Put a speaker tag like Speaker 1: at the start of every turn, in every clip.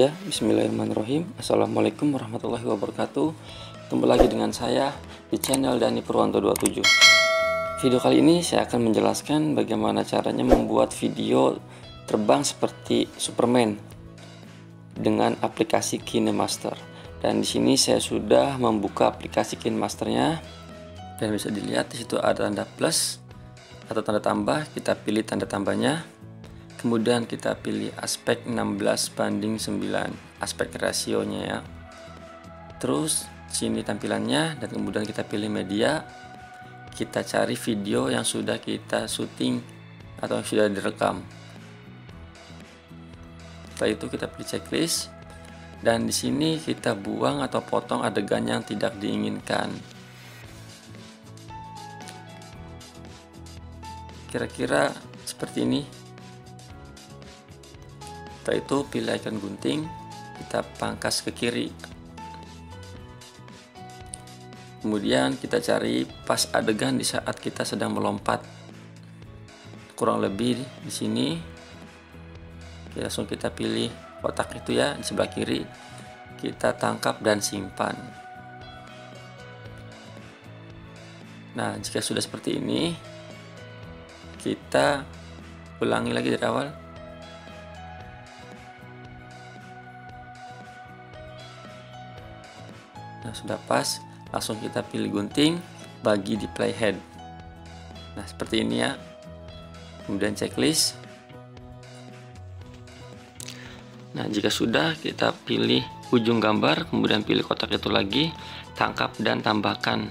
Speaker 1: Ya, bismillahirrahmanirrahim. Assalamualaikum warahmatullahi wabarakatuh. Ketemu lagi dengan saya di channel Dani Purwanto 27. Video kali ini saya akan menjelaskan bagaimana caranya membuat video terbang seperti Superman dengan aplikasi KineMaster. Dan di sini saya sudah membuka aplikasi KineMasternya dan bisa dilihat di situ ada tanda plus atau tanda tambah. Kita pilih tanda tambahnya kemudian kita pilih aspek 16 banding 9 aspek rasionya ya. Terus sini tampilannya dan kemudian kita pilih media. Kita cari video yang sudah kita syuting atau yang sudah direkam. Setelah itu kita pilih checklist. Dan di sini kita buang atau potong adegan yang tidak diinginkan. Kira-kira seperti ini setelah itu pilih icon gunting kita pangkas ke kiri. Kemudian kita cari pas adegan di saat kita sedang melompat. Kurang lebih di sini Oke, langsung kita pilih kotak itu ya di sebelah kiri. Kita tangkap dan simpan. Nah jika sudah seperti ini kita ulangi lagi dari awal Nah, sudah pas, langsung kita pilih gunting, bagi di playhead. Nah, seperti ini ya. Kemudian checklist. Nah, jika sudah, kita pilih ujung gambar, kemudian pilih kotak itu lagi, tangkap dan tambahkan.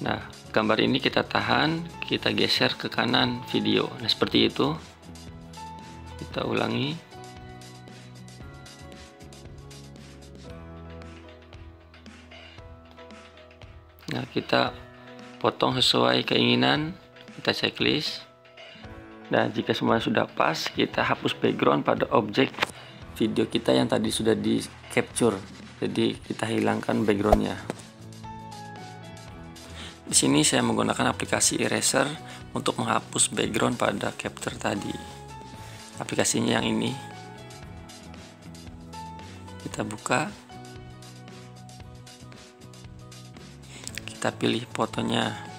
Speaker 1: Nah, gambar ini kita tahan, kita geser ke kanan video. Nah, seperti itu. Kita ulangi. Nah, kita potong sesuai keinginan, kita checklist. Dan jika semua sudah pas, kita hapus background pada objek video kita yang tadi sudah di capture. Jadi kita hilangkan backgroundnya. Di sini saya menggunakan aplikasi eraser untuk menghapus background pada capture tadi. Aplikasinya yang ini. Kita buka kita pilih fotonya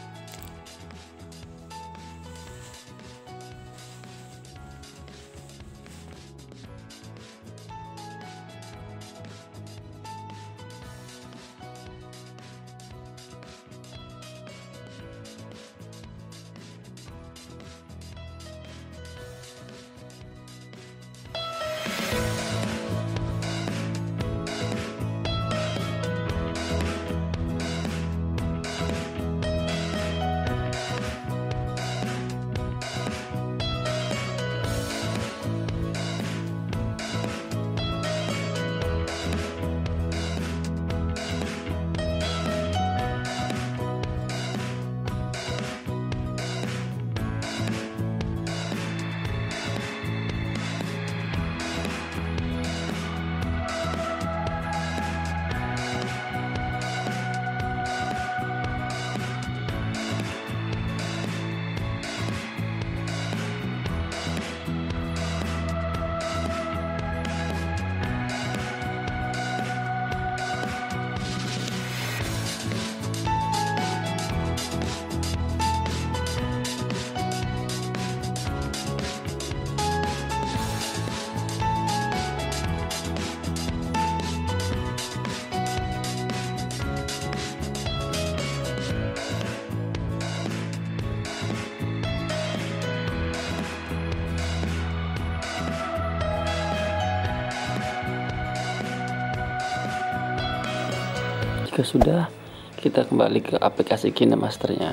Speaker 1: Jika sudah, kita kembali ke aplikasi KineMasternya.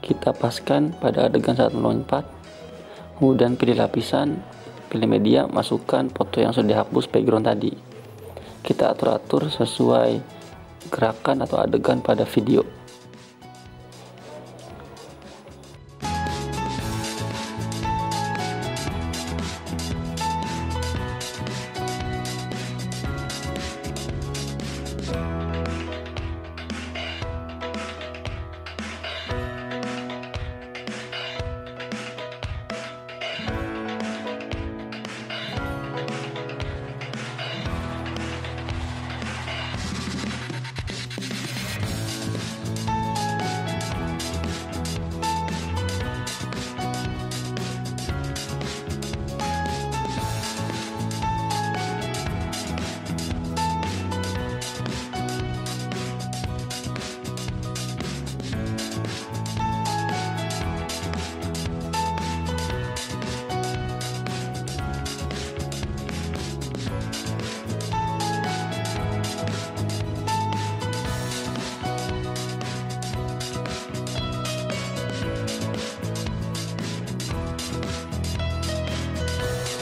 Speaker 1: Kita paskan pada adegan saat melompat, kemudian pilih lapisan, pilih media, masukkan foto yang sudah dihapus background tadi. Kita atur-atur sesuai gerakan atau adegan pada video.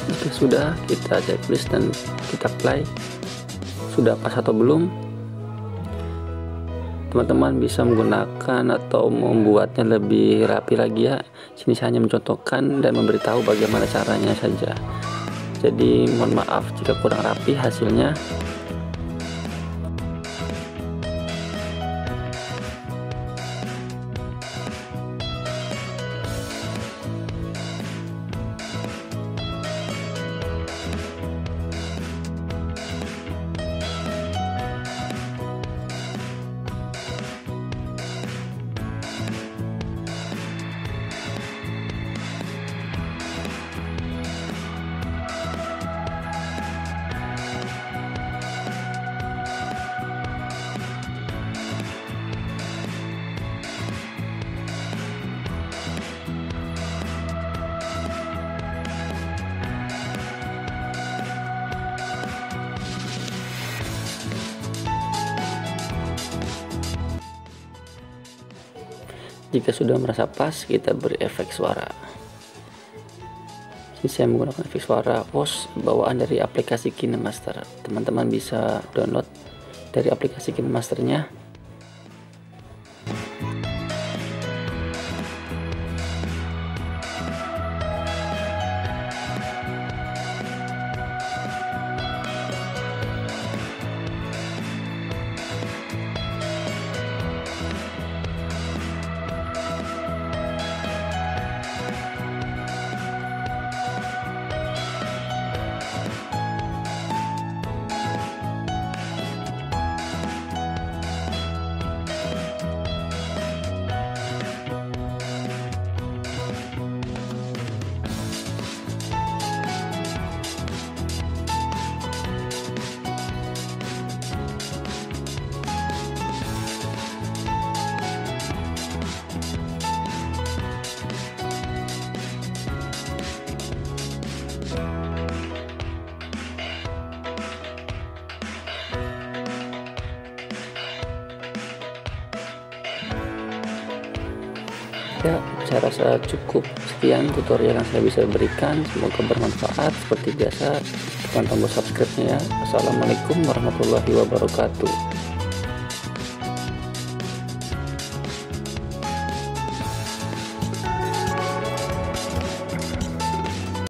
Speaker 1: Oke sudah kita checklist dan kita play sudah pas atau belum? Teman-teman bisa menggunakan atau membuatnya lebih rapi lagi ya. Sini saya hanya mencontohkan dan memberitahu bagaimana caranya saja. Jadi mohon maaf jika kurang rapi hasilnya Jika sudah merasa pas, kita beri efek suara. Ini saya menggunakan efek suara pos bawaan dari aplikasi KineMaster. Teman-teman bisa download dari aplikasi KineMasternya ya saya rasa cukup sekian tutorial yang saya bisa berikan. Semoga bermanfaat. Seperti biasa tekan tombol subscribe nya ya. Assalamualaikum warahmatullahi wabarakatuh